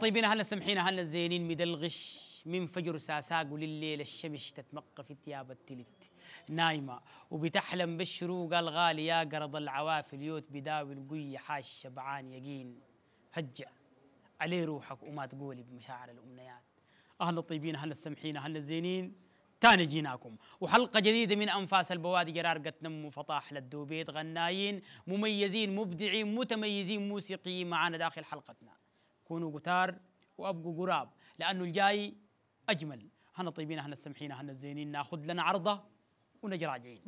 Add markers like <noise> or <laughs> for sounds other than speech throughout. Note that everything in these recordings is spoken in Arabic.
طيبين أهلا سمحين أهلا زينين مدلغش من فجر ساساق ولليل الشمس تتمقى في ثياب التلت. نايمة وبتحلم بالشروق الغالي يا قرض العوافي اليوت بداوي القوية حاش شبعان يقين. هجع عليه روحك وما تقولي بمشاعر الأمنيات. أهلا الطيبين أهلا السمحين أهلا الزينين تاني جيناكم. وحلقة جديدة من أنفاس البوادي جرارقة نمو فطاح للدوبيت غنايين مميزين مبدعين متميزين موسيقيين معانا داخل حلقتنا. كونوا قتار وأبقوا قراب لأنه الجاي أجمل. هنا طيبين هنا السمحين هنا الزينين ناخذ لنا عرضة ونجي راجعين.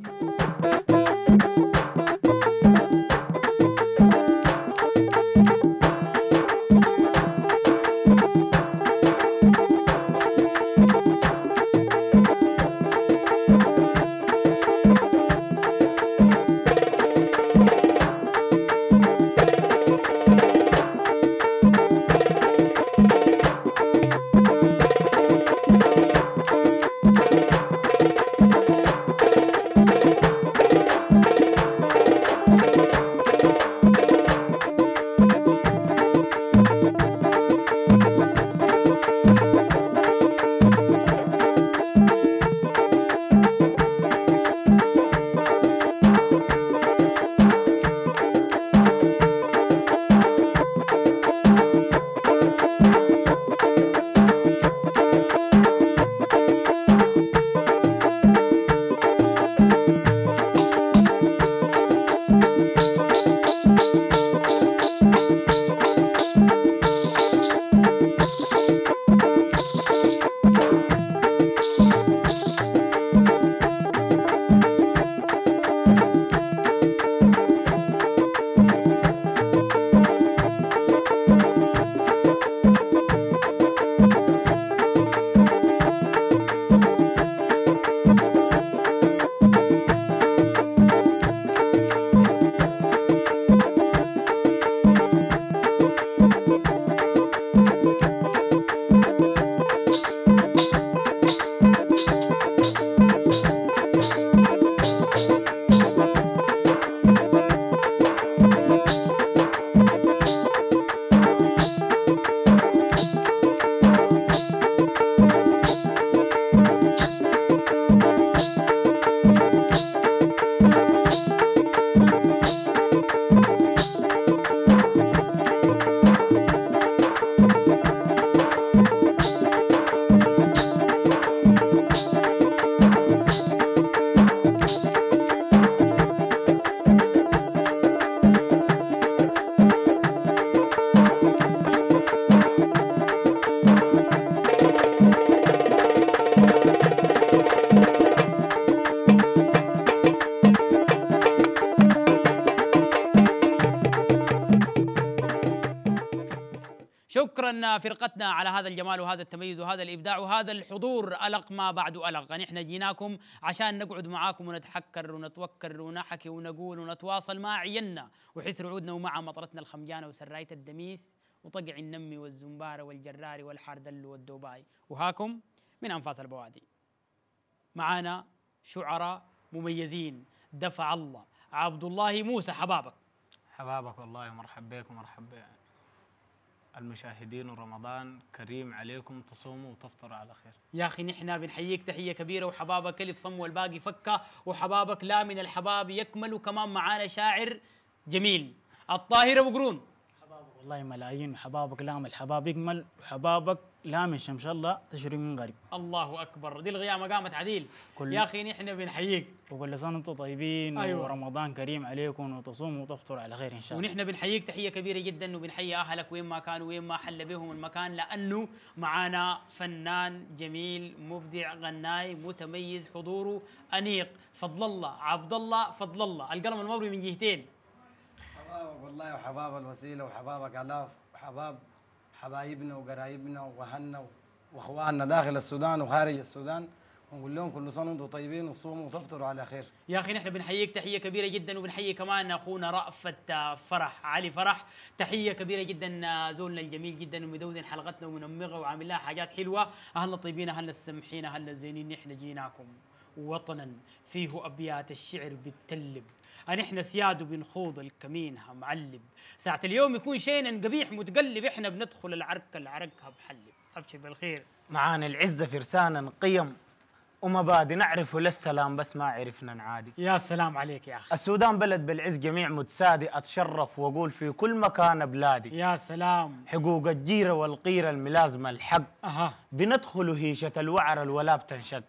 فرقتنا على هذا الجمال وهذا التميز وهذا الإبداع وهذا الحضور. ألق ما بعد ألق. نحن جيناكم عشان نقعد معاكم ونتحكر ونتوكر ونحكي ونقول ونتواصل. مع عينا وحسر عودنا ومع مطرتنا الخمجانة وسراية الدميس وطقع النمي والزنبارة والجراري والحاردل والدوباي. وهاكم من أنفاس البوادي. معانا شعراء مميزين. دفع الله. عبد الله موسى حبابك. حبابك والله مرحب بك ومرحب المشاهدين ورمضان كريم عليكم تصوموا وتفطروا على خير. يا أخي نحن بنحييك تحية كبيرة وحبابك الف صم والباقي فكة وحبابك لا من الحباب يكمل وكمان معانا شاعر جميل. الطاهر ابو قرون والله ملايين وحبابك لام الحباب يكمل وحبابك لا من شمس الله تشري من قريب الله أكبر. دي الغيامة قامت عديل. كل- يا أخي نحن بنحييك. وكل سنه وأنتم طيبين أيوة. ورمضان كريم عليكم وتصوموا وتفطروا على خير إن شاء الله. ونحن بنحييك تحية كبيرة جدا وبنحيي أهلك وين ما كانوا وين ما حل بهم المكان لأنه معانا فنان جميل مبدع غناي متميز حضوره أنيق. فضل الله عبد الله فضل الله. القلم المبري من جهتين. حبابك والله وحباب الوسيلة وحبابك آلاف وحباب حبايبنا وقرايبنا وأهلنا وإخواننا داخل السودان وخارج السودان. ونقول لهم كل سنة وأنتم طيبين وصوموا وتفطروا على خير. يا أخي نحن بنحييك تحية كبيرة جدا وبنحيي كمان أخونا رأفت فرح علي فرح. تحية كبيرة جدا زولنا الجميل جدا ومدوزن حلقتنا ومنمغة وعامل لها حاجات حلوة. أهلنا الطيبين أهلنا السمحين أهلنا الزينين نحن جيناكم وطنا. فيه أبيات الشعر بتلب أن إحنا سياد وبنخوض الكمينها معلب ساعة اليوم يكون شينا قبيح متقلب إحنا بندخل العركة العركها بحلب. أبشر بالخير. معانا العزة فرسانا قيم ومبادئ نعرف للسلام بس ما عرفنا نعادي. يا سلام عليك يا أخي. السودان بلد بالعز جميع متسادي. أتشرف وأقول في كل مكان بلادي. يا سلام. حقوق الجيرة والقيرة الملازمة الحق. أها. بندخل هيشة الوعر الولا بتنشق.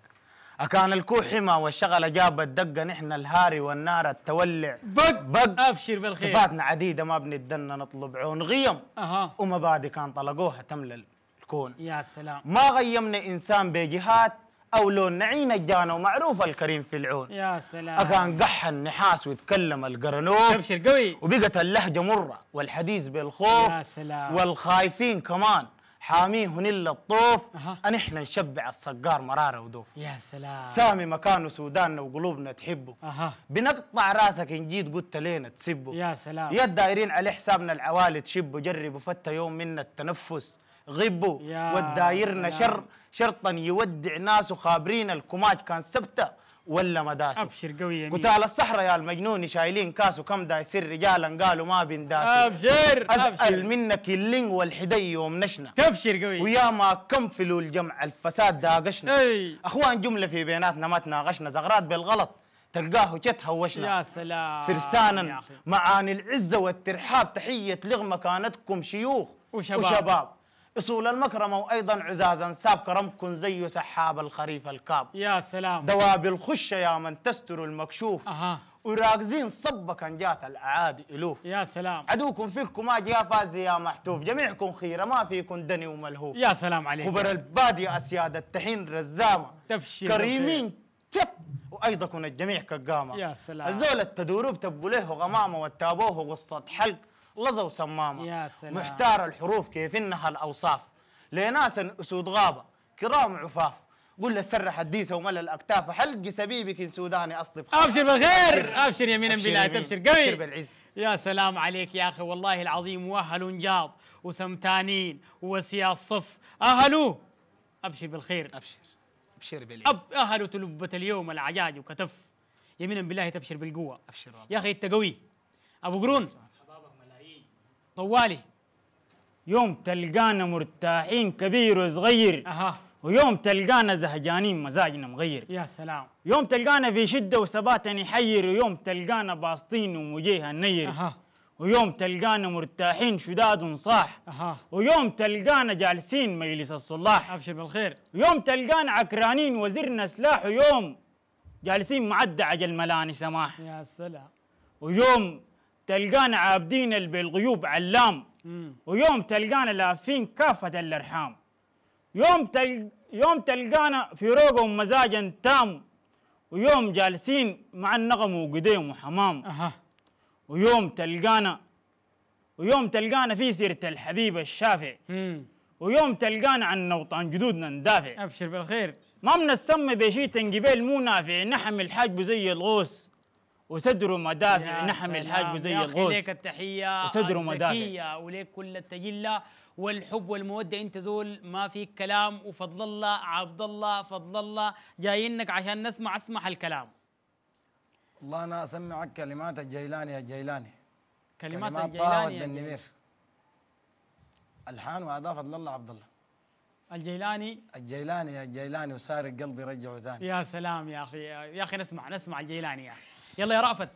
أكان الكوع حمى والشغلة جابت دقة نحن الهاري والنار التولع. بق! بق! أبشر بالخير. صفاتنا عديدة ما بنتدنى نطلب عون غيم. أها. ومبادئ كان طلقوها تملى الكون. يا سلام. ما غيمنا إنسان بجهات أو لون نعين الجانا ومعروف الكريم في العون. يا سلام. أكان قح النحاس ويتكلم القرنوف. أبشر قوي. وبقت اللهجة مرة والحديث بالخوف. يا سلام. والخايفين كمان. حاميهن إلا الطوف. أها. أن إحنا نشبع الصقار مرارة ودوف. يا سلام. سامي مكانه سوداننا وقلوبنا تحبه. أها. بنقطع راسك إن جيت قلت لينا تسبه. يا سلام. يا الدايرين على حسابنا العوالي تشبوا جربوا فتى يوم منا التنفس. غبوا. والدايرنا سلام. شر. شرطا يودع ناس وخابرين الكماج كان سبته. ولا مداسه أبشر قوي يمين قتال الصحراء يا المجنون شايلين كاس وكم دا يصير رجالا قالوا ما بنداسوا. أبشر أسأل أبشر. منك اللين والحدي يوم نشنا. تبشر قوي. ويا ما كم فلو الجمع الفساد داقشنا أي. أخوان جملة في بيناتنا ما تناقشنا زغرات بالغلط. تلقاه جت هوشنا. يا سلام. فرسانا. معاني العزة والترحاب. تحية لغمة كانتكم شيوخ وشباب. وشباب. اصول المكرمة وأيضا عزازا ساب كرمكم زي سحاب الخريف الكاب. يا سلام. دواب الخشة يا من تستر المكشوف. أها. وراكزين صبة كان جات الأعادي ألوف. يا سلام. عدوكم فيكم ما يا فاز يا محتوف. جميعكم خيرة ما فيكم دني وملهوف. يا سلام عليك. خبر البادية أسياد التحين رزامة. تبشر كريمين تب وأيضا كن الجميع كقامة. يا سلام. الزول التدوروا بتبوا له غمامة وتابوه قصة حلق. لظوا سمامة. يا سلام. محتار الحروف كيف إنها الأوصاف. لناس أسود غابة كرام عفاف. قل السر حديثه وملى الأكتاف. حلق سبيبك سوداني اصلي بخاف. أبشر بالخير. أبشر. يمينا بالله. تبشر. قوي. بالعز. يا سلام عليك يا أخي. والله العظيم وأهل جاض وسمتانين وسيا صف اهلوا أبشر بالخير. أبشر. أبشر بالعز. اب اهلوا تلبة اليوم العجاج وكتف. يمينا بالله تبشر بالقوة. أبشر. يا أخي أنت قوي. أبو قرون. طوالي. يوم تلقانا مرتاحين كبير وصغير. أها. ويوم تلقانا زهجانين مزاجنا مغير يا سلام. يوم تلقانا في شدة وثبات يحير ويوم تلقانا باسطين ومجيه النير أها. ويوم تلقانا مرتاحين شداد صاح أها. ويوم تلقانا جالسين مجلس الصلاح. أبشر بالخير. ويوم تلقانا عكرانين وزرنا سلاح. ويوم جالسين معدعج الملاني سماح. يا سلام. ويوم تلقانا عابدين ال- بالغيوب علام. ويوم تلقانا لافين كافة الأرحام. يوم تل... يوم تلقانا في روقهم مزاجا تام. ويوم جالسين مع النغم وقديم وحمام. أها. ويوم تلقانا ويوم تلقانا في سيرة الحبيب الشافع. مم. ويوم تلقانا عن نوطان جدودنا ندافع أبشر بالخير. ما بنسمى بشيء جبال مو نافع. نحم الحاج زي الغوص. وصدره مدافع نحم الحاج. زي الغوص. ليك التحية وصدره مدافع. وليك كل التجلة والحب والمودة. أنت زول ما فيك كلام وفضل الله عبد الله فضل الله. جايينك عشان نسمع اسمع الكلام. والله أنا أسمعك كلمات الجيلاني يا جيلاني. كلمات طه الجيلاني والدنمير. الحان واداء فضل الله عبد الله. الجيلاني؟ الجيلاني يا جيلاني وسارق قلبي رجعه ثاني. يا سلام يا أخي. يا أخي نسمع نسمع الجيلاني يا أخي. يلا يا رأفت.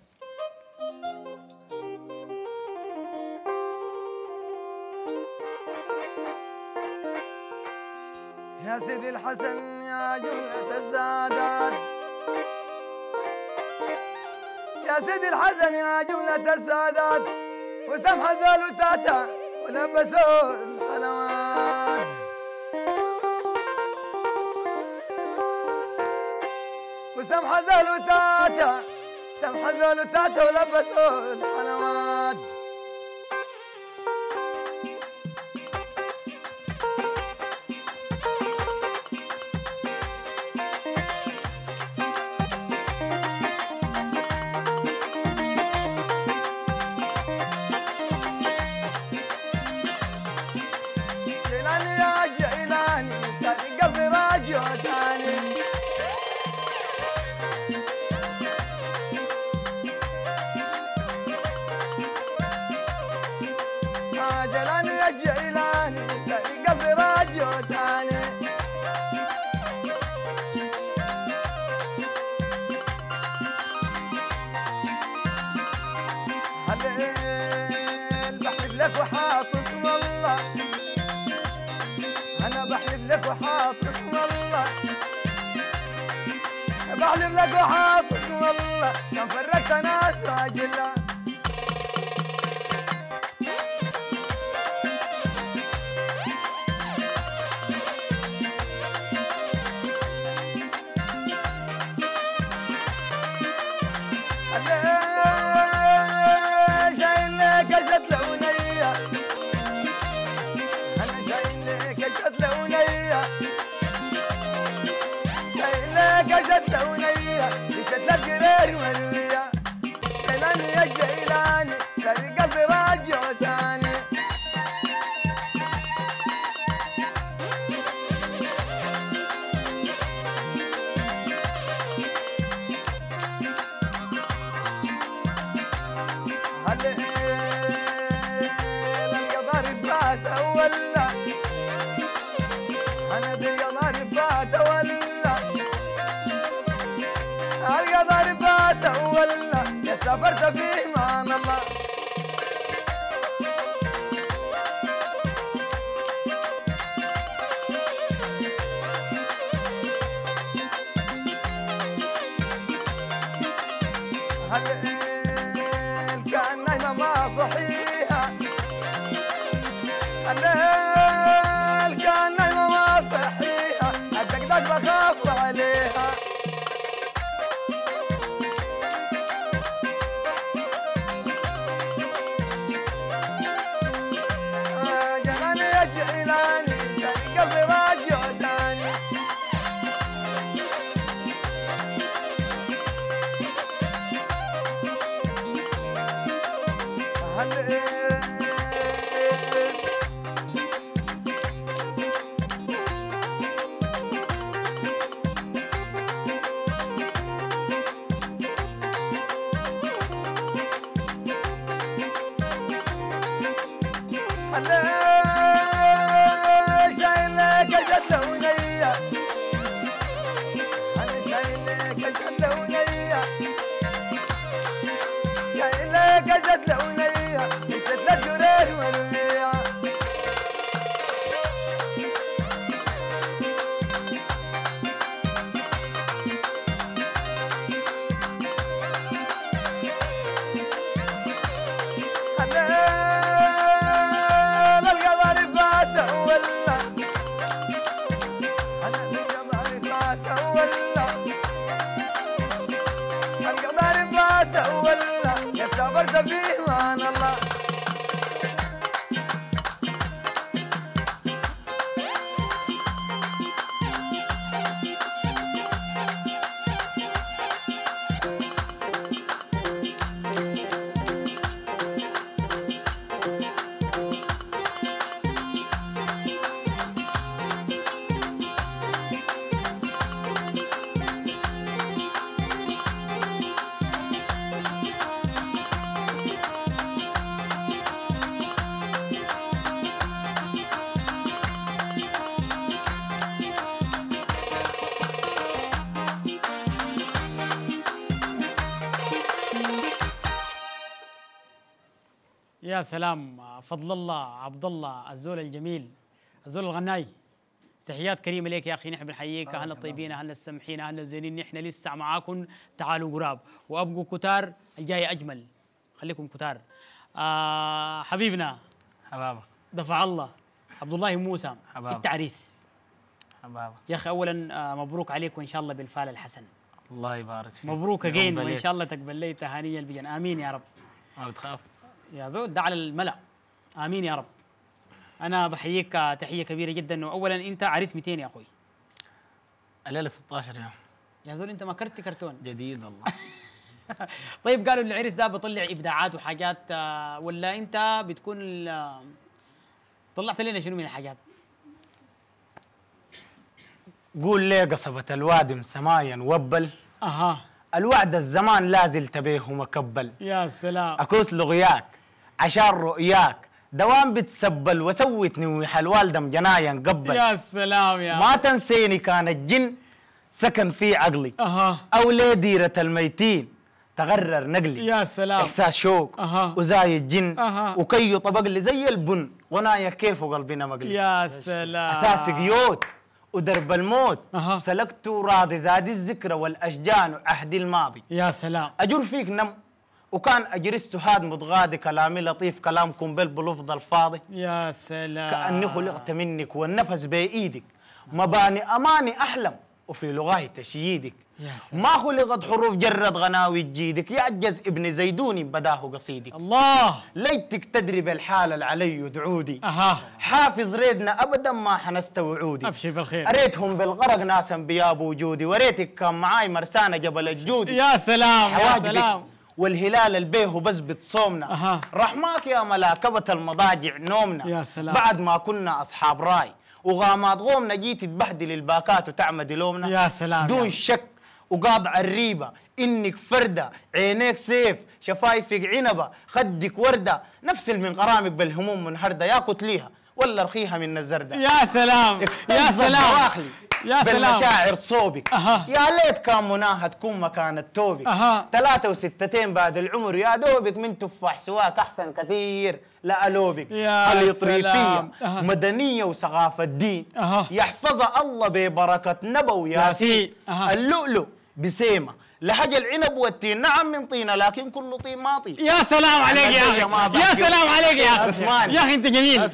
يا سيدي الحسن يا جملة السادات. يا سيدي الحسن يا جملة السادات. وسمح زالوا تاتا ولبسوا الحلوات. وسمح زالوا تاتا سمح زالوا تاتا ولبسوا الحلوات. don't know. يا سافرت يا سلام فضل الله عبد الله الزول الجميل الزول الغناي. تحيات كريمة لك يا أخي نحن بنحييك اهلنا الطيبين اهلنا السمحين اهلنا الزينين نحن لسه معاكم تعالوا قراب. وأبقوا كتار الجاي أجمل. خليكم كتار. آه حبيبنا. حبابك دفع الله. عبد الله موسى. حباب. انت عريس حبابك يا أخي اولا آه مبروك عليك وإن شاء الله بالفال الحسن. الله يبارك فيك. مبروك اجين وإن. شاء الله تقبل لي تهانيا البجن آمين يا رب. ما بتخاف. يا زول ده على الملأ. آمين يا رب. أنا بحييك تحية كبيرة جدا. واولا أنت عريس 200 يا أخوي. الليلة 16 يوم يا زول أنت ما كرت كرتون. جديد والله. <laughs> طيب قالوا العرس ده بيطلع إبداعات وحاجات آه، ولا أنت بتكون طلعت لنا شنو من الحاجات؟ قول ليه قصبة الوادم سمايا وبل. أها. الوعد الزمان لازل تبيه مكبل. يا سلام. أكوس لغياك. عشان رؤياك. دوام بتسبل وسوت نويح الوالدة مجنايا قبل. يا سلام يا ما تنسيني كان الجن سكن في عقلي. أها. أو ليه ديرة الميتين. تغرر نقلي. يا سلام. إحساس شوق. أها. وزاي الجن. أها. وكيو طبق لي زي البن. غنايا كيف وقلبنا مقلي يا سلام. أساس قيود. ودرب الموت. أها. سلكت راضي زاد الذكرى والأشجان. وعهدي الماضي. يا سلام. أجر فيك نم وكان اجرست هاد مضغادي كلامي لطيف كلامكم بالبلفظ الفاضي. يا سلام. كأني خلقت منك والنفس بإيدك. مباني أماني أحلم وفي لغاي تشييدك. يا سلام. ما خلقت حروف جرد غناوي جيدك يعجز ابن زيدوني بداه قصيدك. الله. ليتك تدري بالحالة علي دعودي أها. حافظ ريدنا ابدا ما حنست وعودي. أبشر بالخير. أريتهم بالغرق ناس انبياء بوجودي وريتك كان معاي مرسانة جبل الجودي. يا سلام يا سلام. والهلال البيه بس بتصومنا. أها. رحماك يا ملاكبة المضاجع نومنا. يا سلام. بعد ما كنا أصحاب راي. وغامات غومنا جيت تبهدل الباكات وتعمد لومنا. يا سلام دون يا. شك وقاطع الريبة. إنك فردة عينيك سيف شفايفك عنبة خدك وردة. نفس المنقرامك بالهموم منهردة. يا كتليها. ولا رخيها من الزردة. يا سلام. يا سلام. يا سلام. بالمشاعر صوبك. يا ليت كان مناها تكون مكان التوبك أها. ثلاثة وستتين بعد العمر. يا دوبك من تفاح سواك أحسن كثير. لا ألوبك. يا الإطريفية. مدنية وثقافة دين أها. يحفظها الله ببركة نبو ياسين. اللؤلؤ بسيمة. لحج العنب والتين. نعم من طينة لكن كل طين ما طين. يا سلام عليك يا أخي. يا. سلام عليك يا أخي. يا أخي أنت جميل. يا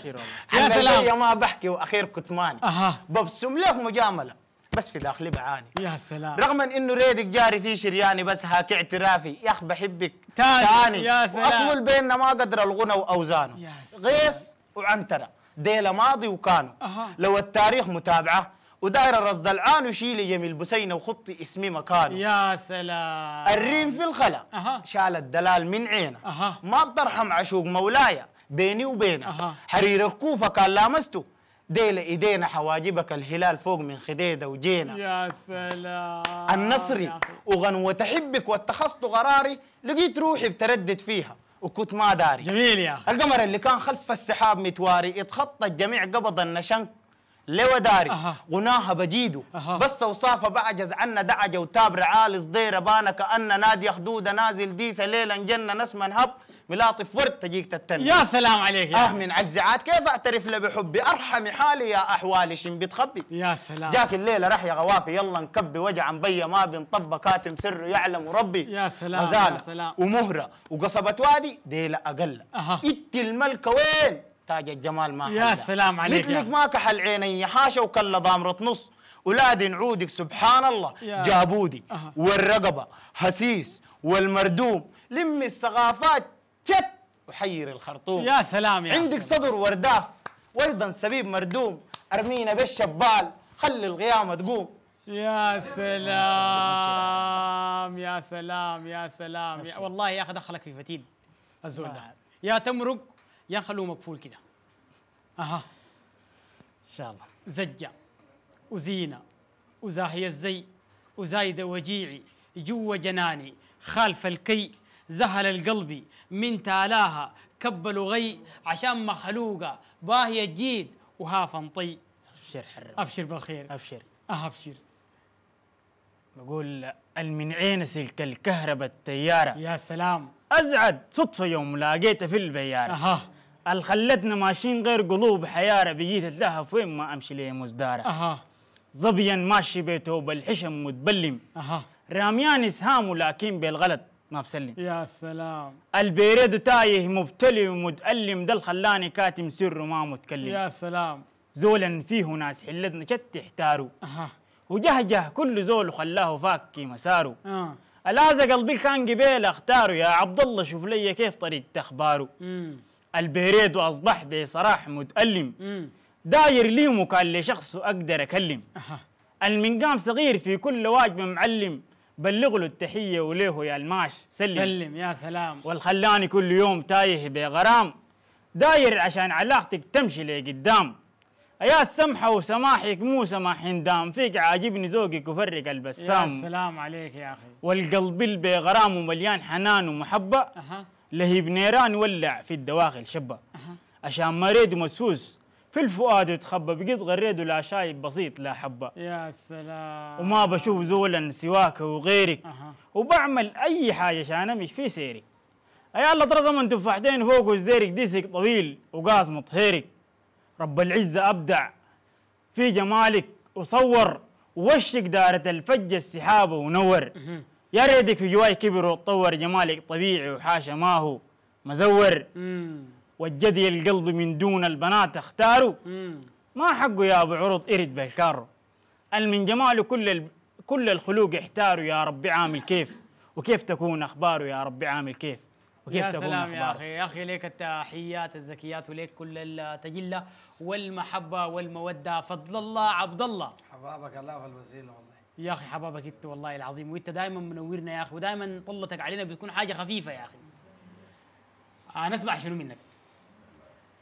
يا سلام. سلام ما بحكي وأخير كتماني أها. ببسم لك مجاملة. بس في داخلي بعاني. يا سلام. رغم إنه ريدك جاري في شرياني بس هاك اعترافي. يا اخ بحبك. تاني. تاني. يا سلام. واصل بيننا ما قدر الغنى وأوزانه. يا سلام. غيس وعنترة. ديلة ماضي وكانوا. أها. لو التاريخ متابعة وداير الرصد العان وشيلي جميل بسينه وخطي اسمي مكانه. يا سلام. الريم في الخلا. أها. شال الدلال من عينه. أها. ما بترحم عشوق مولاي. بيني وبينه. أها. حرير الكوفة كان لامسته. ديل إيدينا حواجبك الهلال فوق من خديده وجينا. يا سلام. النصري يا. وغنوة حبك واتخذت قراري لقيت روحي بتردد فيها وكنت ما داري. جميل يا أخي. القمر اللي كان خلف السحاب متواري. اتخطى الجميع قبض النشنك. لو داري. غناها بجيده. بس اوصافها بعجز عنا دعجة وتاب رعال صديره بانا كأن نادي خدوده نازل ديسة ليلا جنة نسمة هب ملاطف ورد تجيك تتنى يا سلام عليك يا أه أخي. من عجز عاد. كيف أعترف له بحبي؟ ارحمي حالي يا احوالي شن بتخبي. يا سلام. جاك الليلة رح يا غوافي. يلا نكبي وجع بيا ما بنطبى كاتم سره يعلم ربي. يا سلام، غزالة يا سلام. ومهرة وقصبة وادي ديلة أقل. أها. ات الملكة وين؟ تاج الجمال ما يا. سلام عليك مثلك. ما كحل عيني حاشا وكلا ضامرة نص. ولاد عودك سبحان الله يا. جابودي أها. والرقبة هسيس والمردوم لمي الثقافات شت وحير الخرطوم. يا سلام يا عندك. صدر ورداف. وأيضا سبيب مردوم. أرمينا بالشبال. خلي القيامه تقوم. يا سلام يا سلام يا سلام. يا والله يا أخي دخلك في فتيل. الزول ده. يا تمرق. يا خلوه مقفول كده. أها. إن شاء الله. زجة وزينة وزاهية الزي وزايدة وجيعي جوا جناني خالف الكي زهل القلب من تالاها كبل غي عشان مخلوقة باهية جيد وها فنطي أبشر حرم أبشر بالخير. أبشر. أه أبشر. بقول المنعين سلك الكهرباء التيارة. يا سلام. أزعد صدفة يوم لقيتها في البيارة. أها. اللي خلتنا ماشيين غير قلوب حيارة بقيت اتلهف وين ما أمشي لي مزدارة؟ أها. ظبيا ماشي بيته بالحشم متبلم. أها. راميان إسهام لكن بالغلط ما بسلم. يا سلام. البيريد تايه مبتلي ومتألم ده خلاني كاتم سر وما متكلم. يا سلام. زولا فيه ناس حلتنا شت احتاروا أها. وجهجه كل زول وخلاه فاكي مساره آه. ألازق قلبي كان قبيل اختاره يا عبد الله شوف لي كيف طريقة اخباره البيريد واصبح بصراحة متألم. امم داير لي شخص أقدر أكلم. المنقام صغير في كل واجب معلم. بلغ له التحية وليه يا الماش. سلم, سلم. يا سلام. والخلاني كل يوم تايه بغرام. داير عشان علاقتك تمشي لقدام. يا السمحة وسماحك مو سماح دام. فيك عاجبني ذوقك وفرق يا البسام سلام عليك يا أخي. والقلب اللي بغرام ومليان حنان ومحبة. أها. لهيب نيران ولع في الدواخل شبة. عشان مريض ومسوس في الفؤاد يتخبى بقيت غريد لا شايب بسيط لا حبة. يا سلام. وما بشوف زولا سواك وغيرك. أها. وبعمل أي حاجة عشان أمشي في سيرك يا الله ترى زمن تفاحتين فوق وزديرك ديسك طويل وقاص مطهيرك. رب العزة أبدع في جمالك وصور ووشك دارة الفج السحابة ونور. يا ريتك في جواي كبر وتطور جمالك طبيعي وحاشا ما هو. مزور. مم. وجدي القلب من دون البنات اختاروا. ما حقه يا أبو عروض إرد بالكارو. ال من جماله كل ال... كل الخلوق احتاروا يا ربي عامل كيف. وكيف تكون اخباره يا ربي عامل كيف. وكيف يا تكون سلام يا اخباره أخي. يا أخي ليك التحيات الزكيات وليك كل التجلة والمحبة والمودة. فضل الله عبد الله. حبابك الله في الوسيله والله. يا أخي حبابك انت والله العظيم وإنت دائما منورنا يا أخي ودائما طلتك علينا بتكون حاجة خفيفة يا أخي. آه نسمع شنو منك؟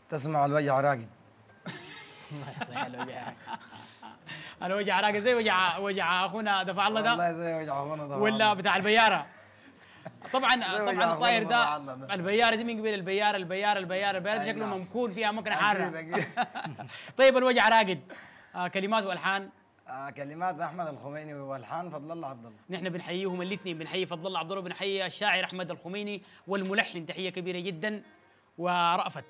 تسمع الوجع راقد. الوجع راقه زي وجع وجع أخونا دفع الله ده؟ والله زي وجع أخونا ده ولا بتاع البيارة. طبعا طبعا وجع الطاير ده. البيارة دي من قبل البيارة البيارة البيارة البيارة شكله نعم. ممكون فيها مكنه حاره. <laughs> <laughs> طيب الوجع راقد. آه كلمات والحان. آه كلمات أحمد الخميني والحان فضل الله عبد الله. نحن بنحييهم الاثنين بنحيي فضل الله عبد الله وبنحيي الشاعر أحمد الخميني والملحن تحية كبيرة جدا. ورأفت.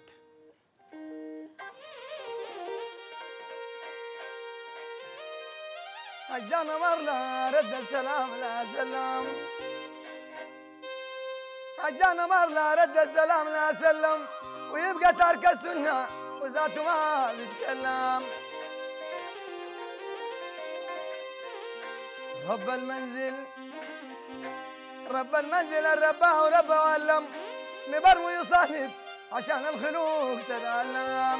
حجانا مرلا رد السلام لا سلام. حجانا مرلا رد السلام لا سلم ويبقى تارك السنة وذاته ما بيتكلم. رب المنزل. رب المنزل الرباه ورب وعلم نبر ويصامت عشان الخلوق تتعلم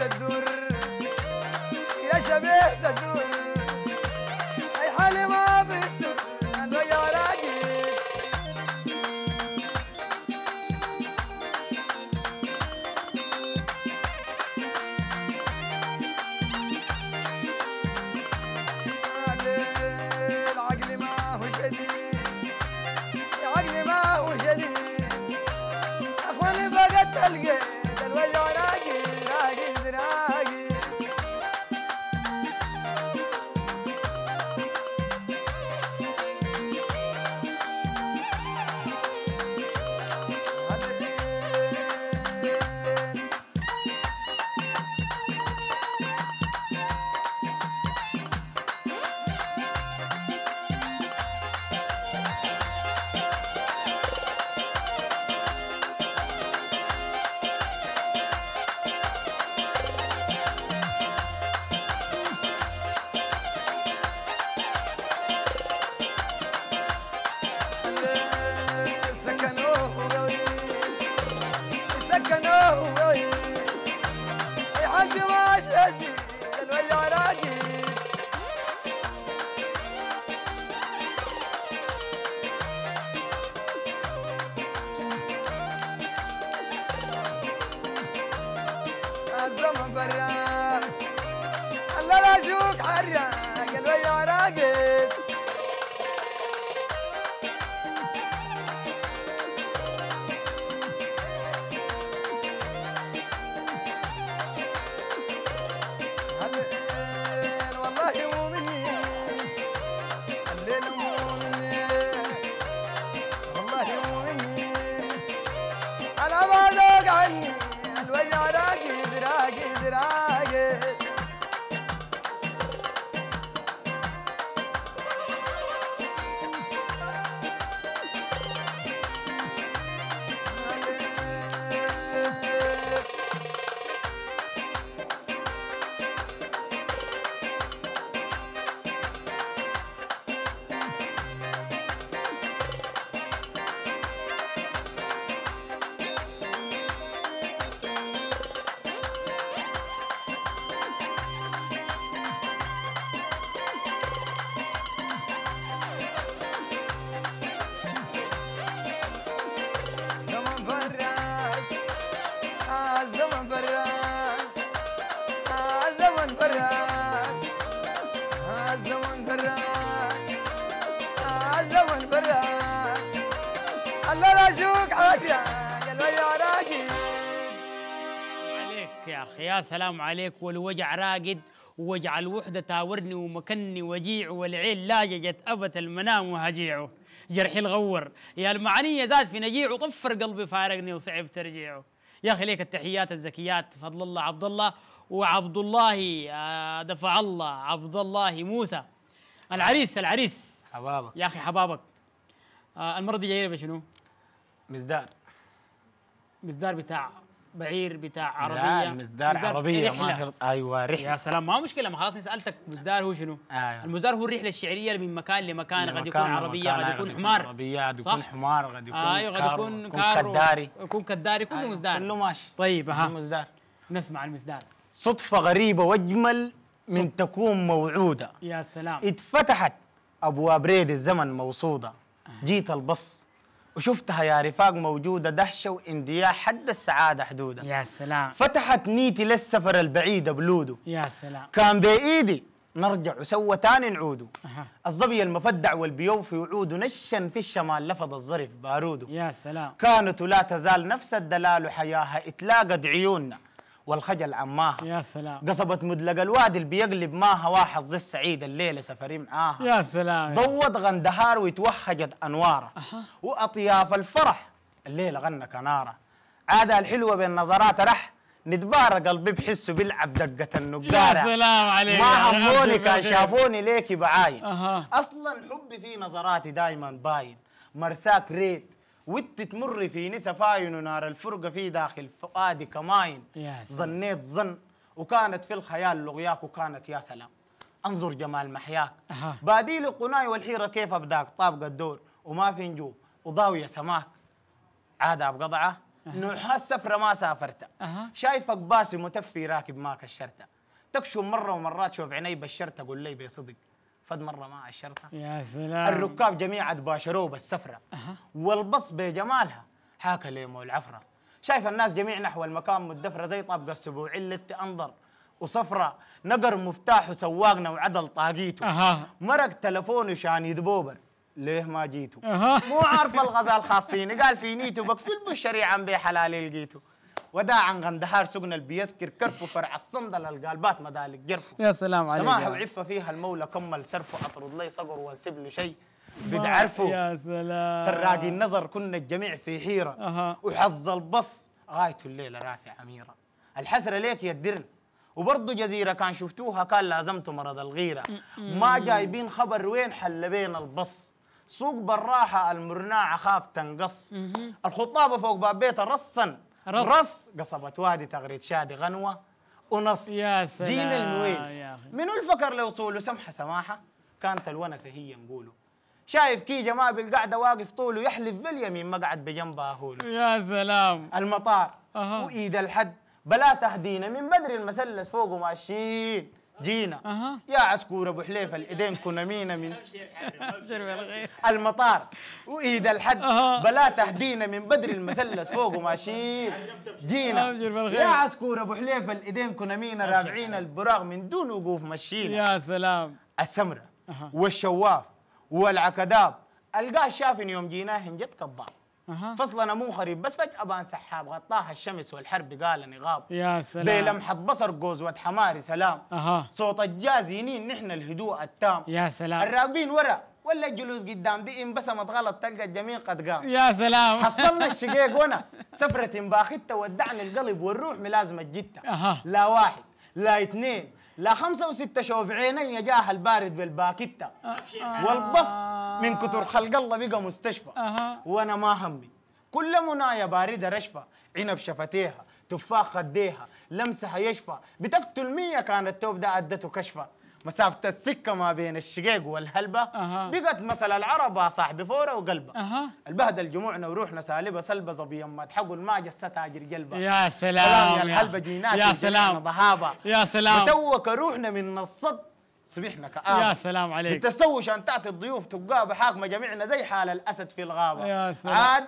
الدر يا شبيهة الدر زمن فراق آه زمن فراق آه فراق الله لا شوك عافية. يا عليك يا أخي يا سلام عليك. والوجع راقد ووجع الوحدة تاورني ومكني وجيع والعين لاججت أبت المنام وهجيعه جرحي الغور يا المعنية زاد في نجيع وطفر قلبي فارقني وصعب ترجيعه يا أخي ليك التحيات الزكيات فضل الله عبد الله. وعبد الله آه، دفع الله عبد الله موسى. العريس العريس. حبابك. يا أخي حبابك. آه، المرة دي جاية بشنو؟ مزدار. مصدار بتاع بعير بتاع لا عربية. مزدار عربية رحلة. ما أيوه رحلة. يا سلام ما مشكلة. ما خلاص سألتك مزدار هو شنو؟ أيوة. المزدار هو الرحلة الشعرية من مكان لمكان. قد يكون عربية قد يكون حمار. عربية قد؟ يكون حمار قد يكون أيوه قد يكون كداري. يكون كداري كله أيوة، مزدار. كله ماشي. طيب ها. ها مزدار. نسمع المزدار. صدفة غريبة واجمل من تكون موعودة. يا سلام. اتفتحت أبواب ريد الزمن موصودة. جيت البص وشفتها يا رفاق موجودة دهشة وإندياح حد السعادة حدودة. يا سلام. فتحت نيتي للسفر البعيد بلوده يا سلام. كان بإيدي نرجع وسوى تاني نعوده أها. الظبي المفدع والبيوفي وعوده نشن في الشمال لفظ الظرف باروده يا سلام. كانت لا تزال نفس الدلال وحياها إتلاقت عيوننا. والخجل عماها يا سلام. قصبت مدلق الوادي اللي بيقلب ماها واحد زي السعيد الليلة سفري معاها. يا سلام. ضوت غندهار وتوهجت أنواره. وأطياف الفرح الليلة غنى كنارة. عادة الحلوة بين نظرات رح ندبار قلبي بحسه بيلعب دقة يا النقاره سلام عليك. ما يا هموني كان. شافوني ليكي بعاين أها. أصلا حبي في نظراتي دايما باين. مرساك ريت. وانت تمر في نسا فاين ونار الفرقة في داخل فؤادي كماين. ظنيت ظن وكانت في الخيال لغياك وكانت يا سلام. انظر جمال محياك. أها. بادي لي قناي والحيرة كيف أبداك؟ طابق الدور وما في نجوم وضاوية سماك. عادة بقضعة نوحها السفرة ما سافرت. شايفك باسي متفي راكب ما كشرته تكشف مرة ومرات شوف عيني بشرته قول لي بصدق. فد مرة ما عشرتها. يا سلام. الركاب جميعا تباشروه بالسفرة. والبص بجمالها. حاك ليمو العفرة. شايف الناس جميع نحو المكان مدفرة زي طابق السبوع اللي انظر وصفرة نقر مفتاح وسواقنا وعدل طاقيته. أها. مرق تلفونه شان يدبوبر ليه ما جيتوا؟ أها. مو عارف الغزال خاصيني قال في نيته بكفي بالشريعة عن بيه حلالي لقيته وداعا غندهار سقنا البيسكر كرفه فرع الصندل القالبات مدالك جرفه يا سلام عليك سماح يا وعفة فيها المولى كمل سرفه أطرد لي صقر وانسب له شيء بدعرفه يا سلام. سراقي النظر كنا الجميع في حيرة. أها. وحظ البص غايته الليلة رافع أميرة. الحسرة ليك يا الدرن. وبرضه جزيرة كان شفتوها كان لازمته مرض الغيرة. ما جايبين خبر وين حل بين البص. سوق بالراحة المرناعة خاف تنقص. الخطابة فوق باب بيتها رصا. رص. رص. قصبت وادي تغريد شادي غنوة. ونص. يا سلام جينا المويل يا أخي. منو الفكر لوصوله سمحة سماحة؟ كانت الونسة هي نقوله شايف كيجا ما بالقعدة واقف طوله يحلف باليمين مقعد بجنبها هوله يا سلام. المطار أها. وإيد الحد. بلا تهدينا من بدري المثلث فوقه ماشيين. جينا. يا عسكور أبو حليفة الإيدين كنمينا من ابشر بالخير المطار. وإيد الحد. بلا تهدينا من بدر المثلث فوق ماشيين جينا. يا عسكور أبو حليفة الإيدين كنمينا رافعين البراغ من دون وقوف مشينا يا سلام. السمرة والشواف والعكداب. ألقاه شافني يوم جيناه جد كباب أها. فصلنا مو خريب بس فجأة بان سحاب غطاها الشمس والحرب قال غاب. يا سلام. بلمحة بصر قوزوة حماري سلام. أها. صوت الجازينين نحن الهدوء التام. يا سلام. الراقبين ورا ولا الجلوس قدام دي انبسمت غلط تلقى الجميع قد قام. يا سلام. حصلنا <laughs> الشقيق وأنا سفرة باختة ودعني القلب والروح ملازمة جتة أها. لا واحد لا اثنين لا خمسة وستة شوف عيني جاه البارد بالباكتة. والبص من كتر خلق الله بقى مستشفى. وأنا ما همي. كل مناية باردة رشفة. عنب شفتيها تفاح خديها لمسها يشفى. بتقتل مية كانت توب ده أدته كشفة. مسافة السكة ما بين الشقيق والهلبة. أها. بقت مثل العرب صاحبي فورة وقلبة. أها. البهدل جموعنا وروحنا سالبة سلبة زبي ما تحقوا ما جسة تاجر جلبة يا سلام يا الحلبة جينات يا سلام. ضهابة. يا سلام. وتوك روحنا من الصد. صبحنا كآبة يا سلام عليك. بتسوي عشان تاتي الضيوف تبقى بحاكمة جميعنا زي حال الأسد في الغابة. يا سلام. عاد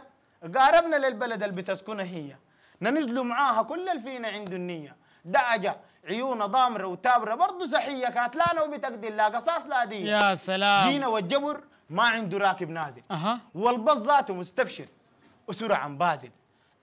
قاربنا للبلد اللي بتسكنها هي. ننزلوا معاها كل اللي فينا عنده النية. دعجه عيونه ضامرة وتابرة برضه صحية كاتلانه وبتقدر لا قصاص لا دي يا سلام. جينا والجبر ما عنده راكب نازل. أها. والبص ذاته مستبشر أسرع عن بازل.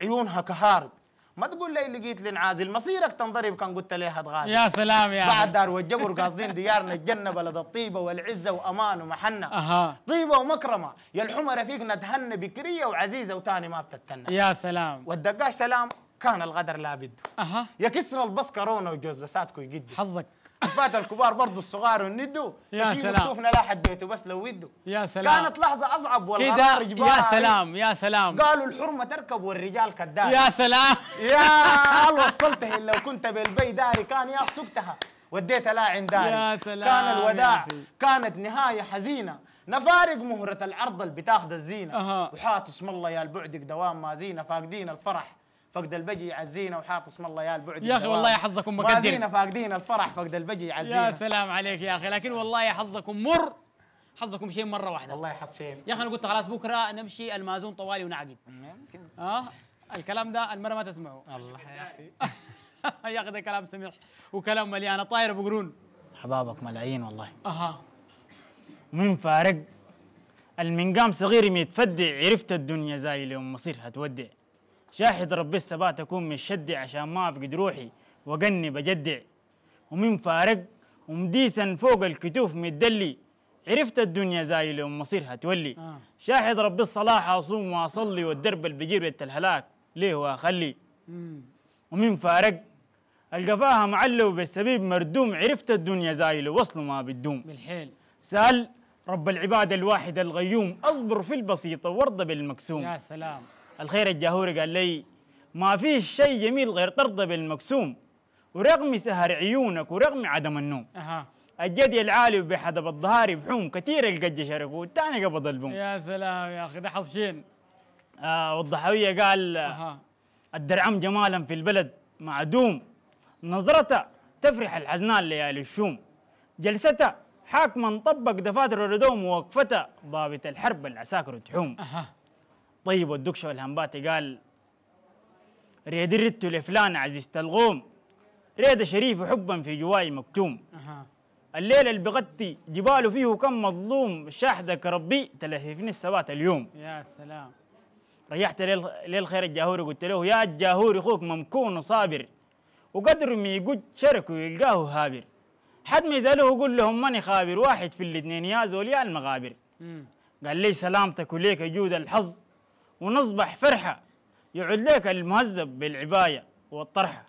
عيونها كهارب. ما تقول لي لقيت لنعازل مصيرك تنضرب كان قلت ليه هتغازل يا سلام يا بعد. دار والجبر قاصدين ديارنا الجنة بلد الطيبة والعزة وأمان ومحنة. أها. طيبة ومكرمة. يا الحمى رفيقنا تهنى بكرية وعزيزة وتاني ما بتتنى يا سلام. والدقاش سلام. كان الغدر لا بده أها. يا كسر البص كورونا وجوز لساتكو يقد حظك. فات الكبار برضو الصغار والندو يا يشيلوا سلام. كتوفنا لا حد بيته بس لو ودوا. يا سلام. كانت لحظة أصعب كده والغرار جبال يا سلام يا سلام. قالوا الحرمة تركب والرجال كدار يا سلام. يا هل وصلته لو كنت بالبي داري. كان يا سقتها وديتها لا عند داري. يا سلام كان الوداع. كانت نهاية حزينة. نفارق مهرة العرض اللي بتاخذ الزينة. أها. وحاط اسم الله يا البعدك دوام ما زينة فاقدين الفرح. فقد البجي يعزينا وحاط اسم الله يا البعدك يا دوام. والله حظكم ما مقدر. فاقدين الفرح فقد البجي يا يعزينا سلام عليك يا أخي. لكن والله حظكم مر. حظكم شيء مرة واحدة. والله يحس شيء. يا أخي أنا قلت خلاص بكرة نمشي المازون طوالي ونعقد. ها؟ الكلام ده المرة ما تسمعه الله يا أخي. <laughs> يا أخي ده كلام سميح وكلام مليان. طاير أبو قرون حبابك ملايين والله. أها. من فارق. المنقام صغير ميتفدع عرفت الدنيا زي اليوم مصير هتودع شاهد ربي الثبات أكون مشدع عشان ما أفقد روحي وقني بجدع. ومن فارق ومديسا فوق الكتوف متدلي عرفت الدنيا زي اليوم مصير هتولي آه. شاهد ربي الصلاح أصوم وأصلي والدرب اللي بيجيب بيت الهلاك ليه وأخلي. مم. ومن فارق القفاها معلو بالسبيب مردوم عرفت الدنيا زايلة وصله ما بتدوم. بالحيل. سأل رب العباد الواحد الغيوم أصبر في البسيطة وارضى بالمقسوم يا سلام. الخير الجاهوري قال لي ما فيش شيء جميل غير ترضى بالمقسوم ورغم سهر عيونك ورغم عدم النوم. أها. الجدي العالي بحدب الظهار بحوم كثير القج شرق والتاني قبض البوم. يا سلام يا أخي ده حظ شين آه والضحوية قال أها. الدرعم جمالا في البلد معدوم نظرته تفرح الحزنان ليالي الشوم جلسته حاكما طبق دفاتر الردوم ووقفته ضابط الحرب العساكر تحوم. أها. طيب والدكشة والهنباتي قال ريد الرت لفلان عزيزة الغوم ريد شريف حبا في جواي مكتوم. أها. الليل اللي بغطي جباله فيه كم مظلوم. شاحدك ربي تلهفني السبات اليوم. يا سلام. ريحت ليل ليل خير الجاهوري قلت له يا الجاهوري أخوك ممكون وصابر وقدر ما يقول شركه يلقاه هابر. حد ما يسأله يقول لهم ماني خابر. واحد في الاثنين يا زول يا المغابر. مم. قال لي سلامتك وليك جود الحظ. ونصبح فرحة. يعود لك المهذب بالعباية والطرحة.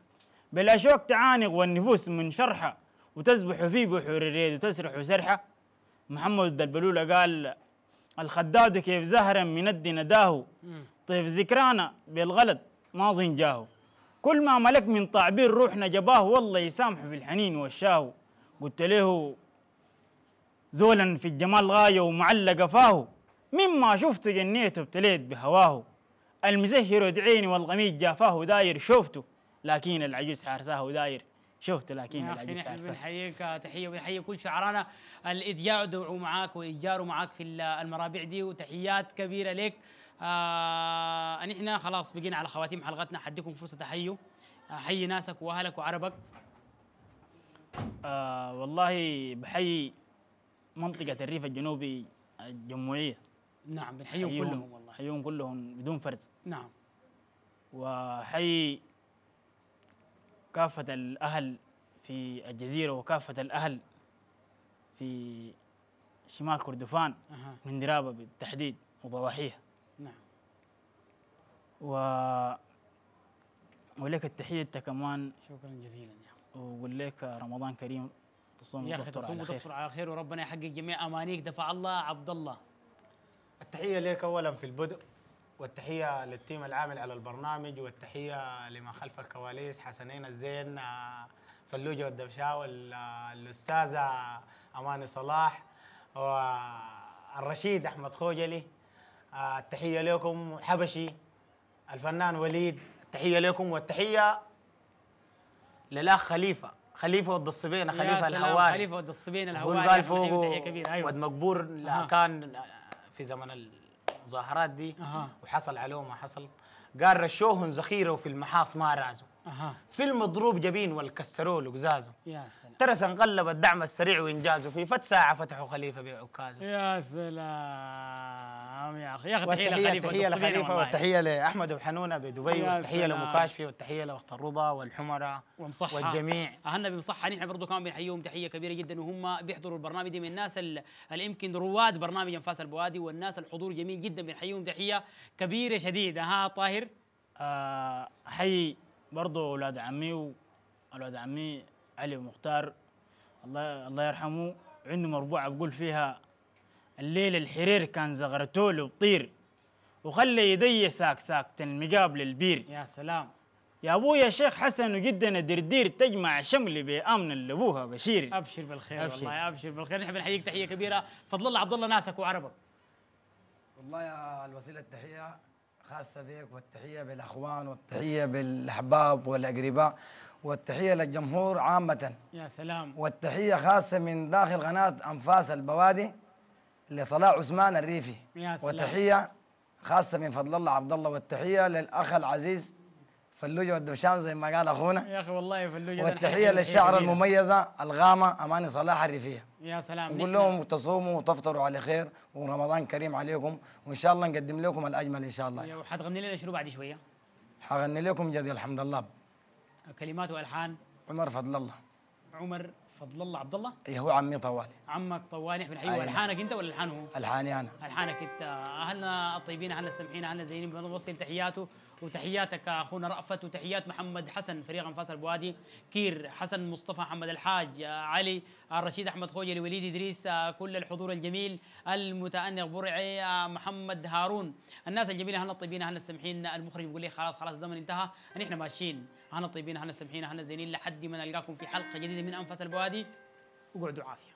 بالأشواك تعانق والنفوس من شرحة وتسبح في بحور الريد وتسرح سرحة محمد الدلبلولة قال الخداد كيف زهرا من الدي نداه طيف ذكرانا بالغلط ما ظن جاهو. كل ما ملك من تعبير روحنا جباه والله يسامحه في الحنين والشاهو. قلت له زولا في الجمال غاية ومعلق فاه مما شفته جنيته ابتليت بهواه. المزهر عيني والغميد جافاه داير شوفته لكن العجوز حارساه داير شفت لكن العجيز نحن. بنحييك تحية وبنحيي كل شعرانا. الإدياء ودعوا معاك وايجاروا معاك في ال- المرابع دي وتحيات كبيرة لك. آه نحن خلاص بقينا على خواتيم حلقتنا. حديكم فرصة تحيوا آه، حيي ناسك وأهلك وعربك. آه والله بحيي منطقة الريف الجنوبي الجمهورية. نعم بنحييهم حييهم- كلهم والله. حييهم كلهم بدون فرز. نعم. وحي كافة الأهل في الجزيرة وكافة الأهل في شمال كردفان أها. من درابة بالتحديد وضواحيها. نعم. و ولك التحية أنت كمان. شكرا جزيلا يا أخي. وأقول لك رمضان كريم تصوم يا وتفطر تصوم وتفطر على خير وربنا يحقق جميع أمانيك دفع الله عبد الله. التحية لك أولا في البدء والتحية للتيم العامل على البرنامج والتحية لما خلف الكواليس حسنين الزين آه، فلوجة والدبشاوي ال- آه، الأستاذة أماني صلاح والرشيد أحمد خوجلي. آه، التحية لكم حبشي الفنان وليد. التحية لكم والتحية للأخ خليفة. خليفة ود خليفة سلام، الهواري خليفة ود الصبين هو الهواري قال فوقه تحية كبيرة أيوه. ود مقبور. كان في زمن المظاهرات دي أها. وحصل عليه ما حصل قال رشوهن ذخيره وفي المحاص ما رازوا. في المضروب جبين والكسروا له قزازه يا سلام. ترى انقلب الدعم السريع وانجازه في فت ساعة فتحوا خليفة بعكازه يا سلام يا أخي. يا أخي تحية لخليفه تحية لخليفه. والتحية لأحمد وحنونه بدبي والتحية. لمكاشفي والتحية لاخت الرضا والحمراء ومصحة. والجميع. أهلنا بمصحة. نحن برضو كمان بنحييهم تحية كبيرة جدا وهم بيحضروا البرنامج دي. من الناس ال- اللي يمكن رواد برنامج أنفاس البوادي والناس الحضور جميل جدا. بنحييهم تحية كبيرة شديدة. ها طاهر؟ آه، احيي برضه أولاد عمي واولاد عمي علي ومختار الله الله يرحمه عنده مربوعه بقول فيها الليل الحرير كان زغرتول وبطير وخلى يدي ساك ساكت المقابل البير يا سلام. يا ابويا شيخ حسن وجدنا دردير تجمع شمل بأمن اللي ابوها بشير. أبشر بالخير أبشر. والله أبشر بالخير. نحن بنحييك تحية كبيرة. فضل الله عبد الله ناسك وعربك. والله يا الوسيله التحية خاصة بك والتحية بالأخوان والتحية بالأحباب والأقرباء والتحية للجمهور عامة. يا سلام. والتحية خاصة من داخل قناة أنفاس البوادي لصلاح عثمان الريفي. يا سلام. وتحيه خاصة من فضل الله عبد الله والتحية للأخ العزيز فلوجة والدبشام زي ما قال أخونا. يا أخي والله فلوجة والتحية للشعر المميزة الغامة اماني صلاح الريفية. يا سلام نقول لهم تصوموا وتفطروا على خير ورمضان كريم عليكم. وإن شاء الله نقدم لكم الأجمل إن شاء الله. وحتغني لنا شنو بعد شوية؟ حغني لكم جدي الحمد لله. كلمات وألحان. عمر فضل الله. عمر فضل الله عبد الله؟ اي هو عمي طوالي. عمك طوالي. بنحييه. أيوة. ألحانك أنت ولا الحان هو؟ ألحاني أنا. ألحانك أنت. أهلنا الطيبين أهلنا السمحين أهلنا الزينين بنوصل تحياته. وتحياتك أخونا رأفت وتحيات محمد حسن فريق أنفاس البوادي كير حسن مصطفى محمد الحاج علي الرشيد أحمد خوجلي وليد إدريس آه، كل الحضور الجميل المتأنق برعي آه، محمد هارون. الناس الجميلة اهلنا الطيبين اهلنا السمحين المخرج بيقول لي خلاص خلاص الزمن انتهى. نحن ماشيين. اهلنا الطيبين اهلنا السمحين اهلنا الزينين لحد ما نلقاكم في حلقة جديدة من أنفاس البوادي. وقعدوا عافية.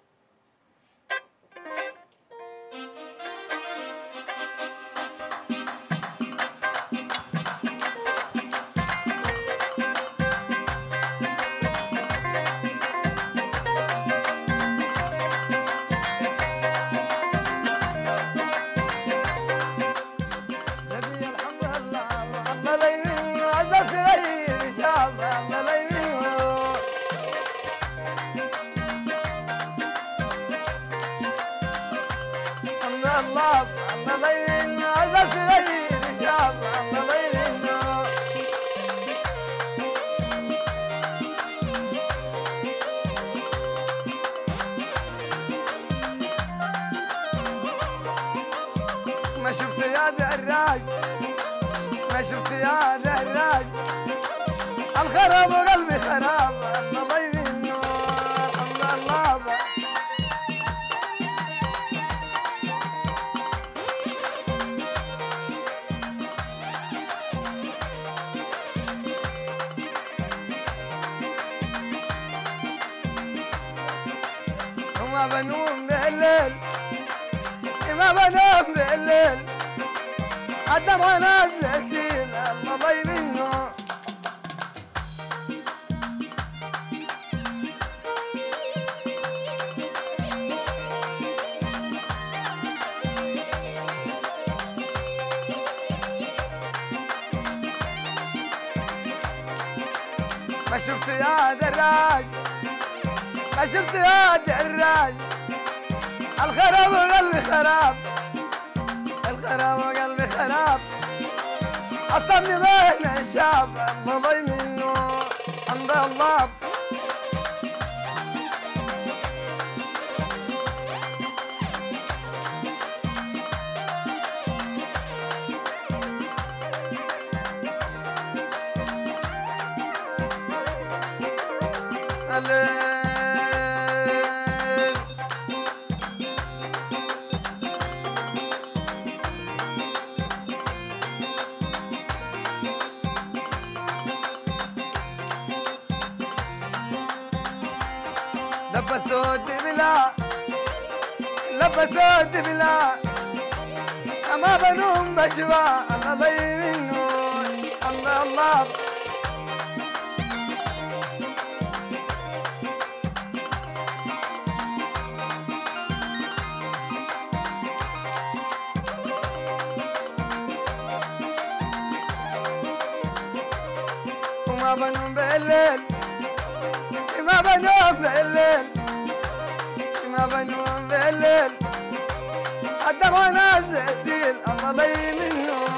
ما بنوم بالليل ما بنوم بالليل قدر أنا الزسيل الله ضيب ما شفت يا دراج شفت يا دراج الخراب وقلبي خراب. الخراب وقلبي خراب. عصبني بين الشاب مضي منه عند الله. لبسوا الدبلة لبسوا الدبلة أما بنوم بشوى الله ضي منه الله الله. وما بنوم بالليل ما بنوم بالليل. ناس اسيل الله لي منه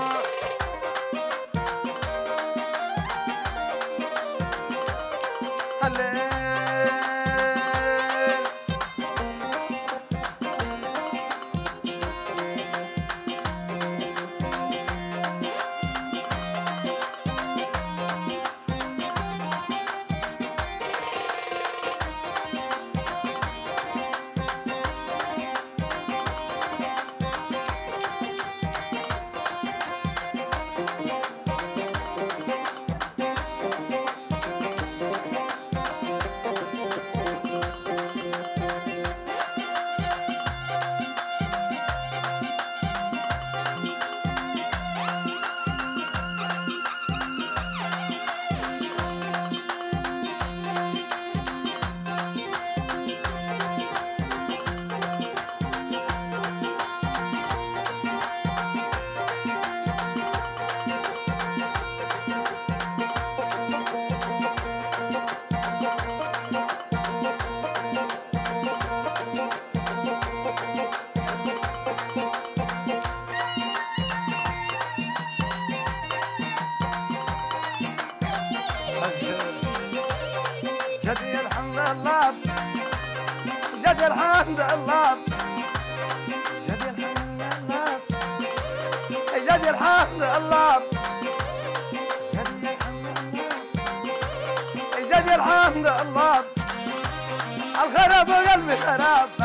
الحمد لله جدي الحمد لله جدي الحمد لله جدي الحمد لله جدي الحمد لله جدي الحمد لله الخراب وقلبي خراب الله